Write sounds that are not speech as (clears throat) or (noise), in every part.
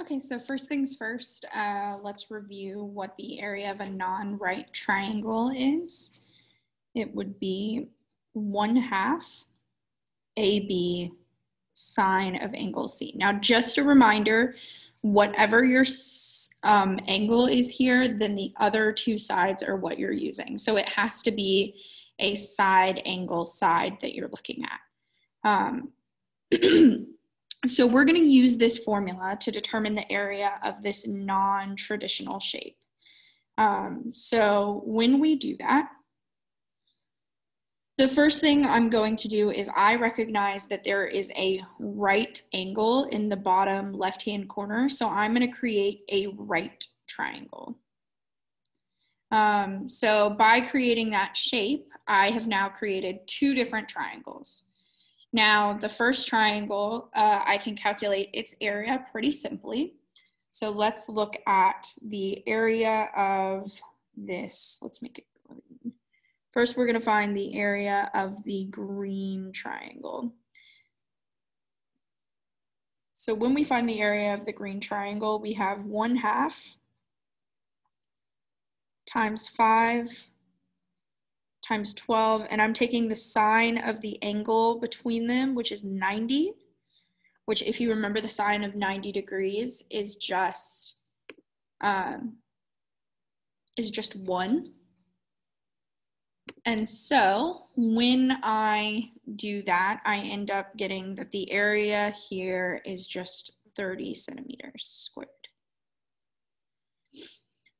Okay, so first things first, uh, let's review what the area of a non-right triangle is. It would be one half AB sine of angle C. Now, just a reminder, whatever your um, angle is here, then the other two sides are what you're using. So it has to be a side angle side that you're looking at. Um, (clears throat) so we're going to use this formula to determine the area of this non-traditional shape. Um, so when we do that, the first thing I'm going to do is I recognize that there is a right angle in the bottom left-hand corner. So I'm going to create a right triangle. Um, so by creating that shape, I have now created two different triangles. Now, the first triangle, uh, I can calculate its area pretty simply. So let's look at the area of this. Let's make it green. First, we're going to find the area of the green triangle. So when we find the area of the green triangle, we have 1 half times 5 times 12, and I'm taking the sine of the angle between them, which is 90, which if you remember the sine of 90 degrees is just, um, is just one. And so when I do that, I end up getting that the area here is just 30 centimeters squared.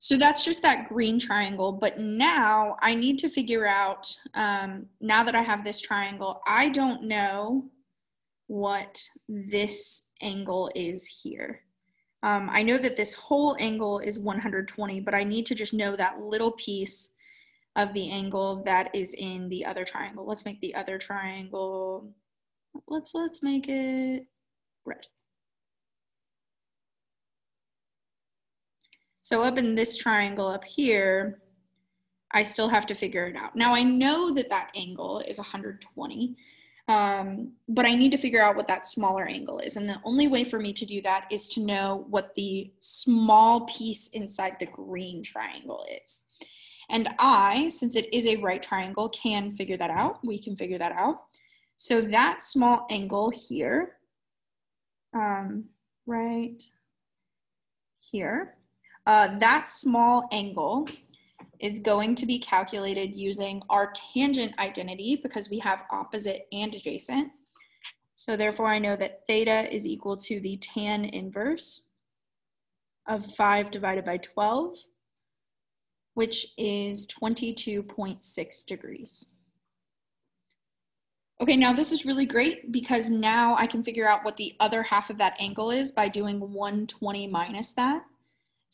So that's just that green triangle. But now I need to figure out, um, now that I have this triangle, I don't know what this angle is here. Um, I know that this whole angle is 120, but I need to just know that little piece of the angle that is in the other triangle. Let's make the other triangle, let's, let's make it red. So up in this triangle up here, I still have to figure it out. Now I know that that angle is 120, um, but I need to figure out what that smaller angle is. And the only way for me to do that is to know what the small piece inside the green triangle is. And I, since it is a right triangle, can figure that out. We can figure that out. So that small angle here, um, right here, uh, that small angle is going to be calculated using our tangent identity because we have opposite and adjacent. So therefore I know that theta is equal to the tan inverse of 5 divided by 12, which is 22.6 degrees. Okay, now this is really great because now I can figure out what the other half of that angle is by doing 120 minus that.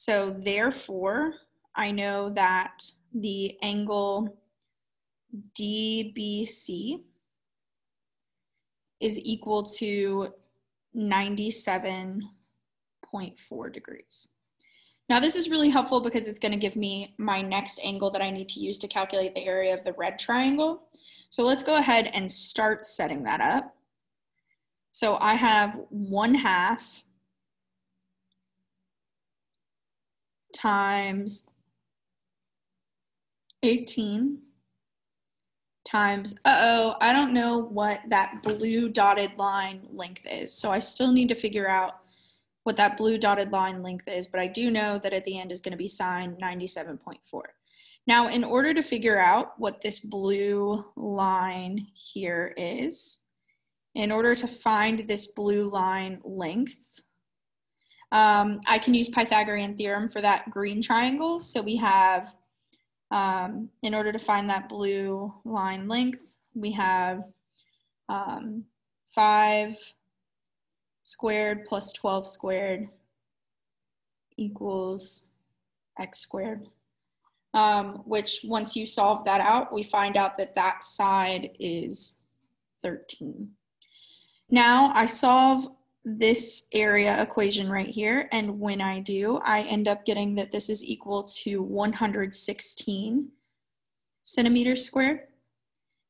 So therefore, I know that the angle DBC is equal to 97.4 degrees. Now this is really helpful because it's gonna give me my next angle that I need to use to calculate the area of the red triangle. So let's go ahead and start setting that up. So I have one half times 18 times, uh-oh, I don't know what that blue dotted line length is. So I still need to figure out what that blue dotted line length is, but I do know that at the end is gonna be sine 97.4. Now, in order to figure out what this blue line here is, in order to find this blue line length, um, I can use Pythagorean theorem for that green triangle. So we have, um, in order to find that blue line length, we have um, 5 squared plus 12 squared equals x squared. Um, which once you solve that out, we find out that that side is 13. Now I solve this area equation right here. And when I do, I end up getting that this is equal to 116 centimeters squared.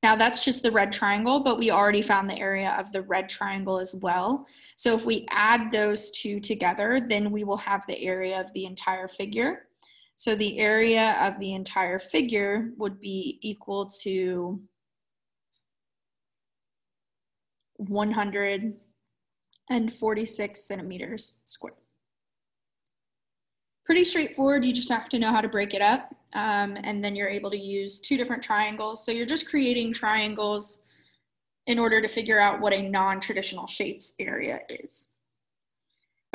Now that's just the red triangle, but we already found the area of the red triangle as well. So if we add those two together, then we will have the area of the entire figure. So the area of the entire figure would be equal to 146 centimeters squared. Pretty straightforward, you just have to know how to break it up um, and then you're able to use two different triangles. So you're just creating triangles in order to figure out what a non-traditional shapes area is.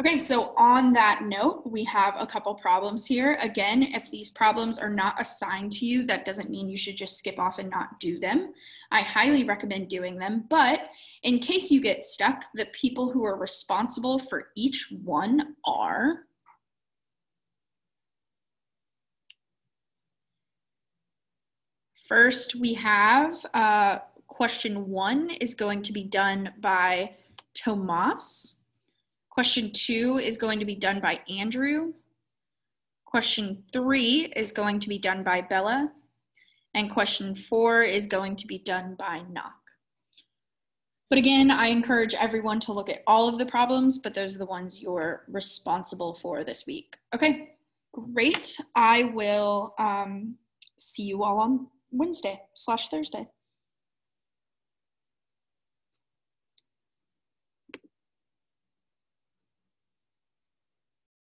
Okay, so on that note, we have a couple problems here. Again, if these problems are not assigned to you, that doesn't mean you should just skip off and not do them. I highly recommend doing them, but in case you get stuck, the people who are responsible for each one are First, we have uh, question one is going to be done by Tomas. Question two is going to be done by Andrew. Question three is going to be done by Bella. And question four is going to be done by Knock. But again, I encourage everyone to look at all of the problems, but those are the ones you're responsible for this week. Okay, great. I will um, see you all on Wednesday slash Thursday.